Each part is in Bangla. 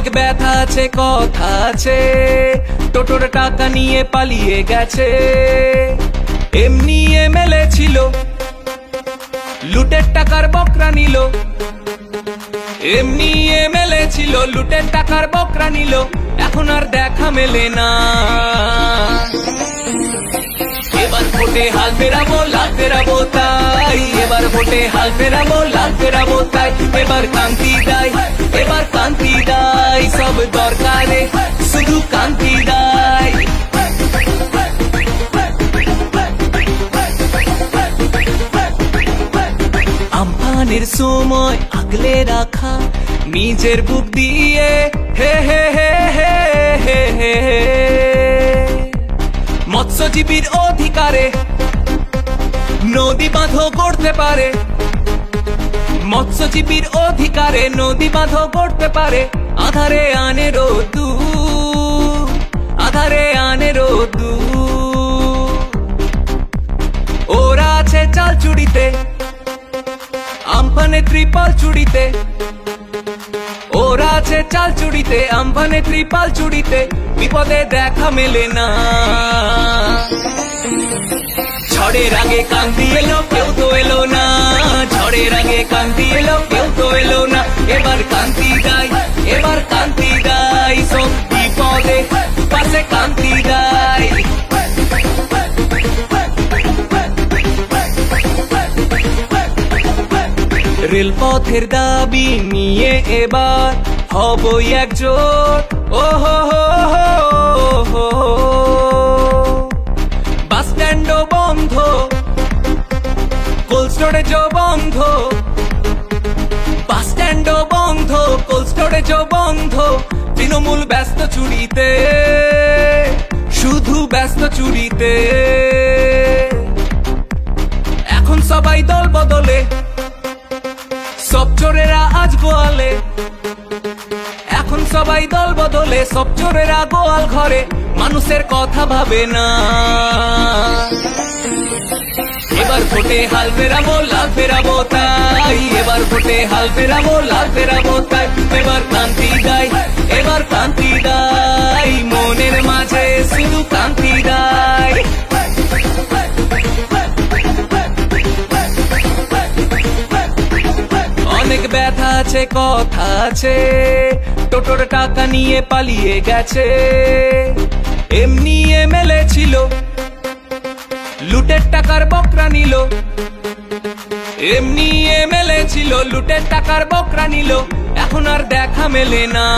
ব্যথা আছে, কথা আছে। টোটোর টাকা নিয়ে পালিয়ে গেছে। এমনি এমএলএ ছিল, লুটের টাকার বকরা নিল। এমনি এমএলএ ছিল, লুটের টাকার বকরা নিল। এখন আর দেখা মেলে না। এবার ভোটে হাল ফেরাবো, লাল ফেরাবো তাই। এবার ভোটে হাল ফেরাবো, লাল ফেরাবো তাই। এবার কান্তি দাই এবার কান্তি দাই সব দরকারে শুধু কান্তি দাই আমফানের সময় আগলে রাখা নিজের বুক দিয়ে হে হে হে হে হে হে মৎস্যজীবীর অধিকারে নদী বাঁধ করতে পারে মৎস্যজীবীর অধিকারে নদী বাঁধ করতে পারে আধারে আনে রোদু আধারে আনে রোদু ওরা আছে চাল চুড়িতে আমফানে ত্রিপাল চুড়িতে। ওরা আছে চাল চুড়িতে আমফানে ত্রিপাল চুড়িতে, বিপদে দেখা মেলে না। ঝড়ের আগে কান্দি এলো, কেউ তো এলো না। ঝড়ের আগে কান্দি এলো, কেউ তো এলো না। এবার কান্তি গাই এবার কান্তি গাই সব বিপদে পাশে কান্তি গাই রেলপথের দাবি নিয়ে এবার হবই একজোট ও হো হো হো হো তৃণমূল ব্যস্ত চুরিতে, শুধু ব্যস্ত চুরিতে। এখন সবাই দল বদলে, সব চোরেরা আজ গোয়ালে। এখন সবাই দল বদলে, সব চোরেরা গোয়াল ঘরে, মানুষের কথা ভাবে না। এবার ভোটে হাল ফেরাবো, লাল ফেরাবো তাই, এবার ভোটে হাল ফেরাবো, লাল ফেরাবো তাই। আছে, কথা আছে। টোটোর টাকা নিয়ে পালিয়ে গেছে। এমনি এমএলএ ছিল। লুটের টাকার বকরা নিল। এমনি এমএলএ ছিল, লুটের টাকার বকরা নিল। এখন আর দেখা মেলে না।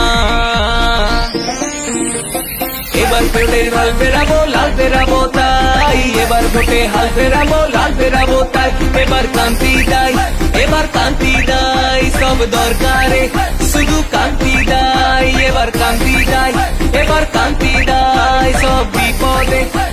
এবার ভোটে হাল ফেরাবো, লাল ফেরাবো তাই। এবার ভোটে হাল ফেরাবো, লাল ফেরাবো তাই। এবার কান্তি দরকারে শুধু কান্তি দাই এবার কান্তি দাই এবার কান্তি দাই সব বিপদে পাশে কান্তি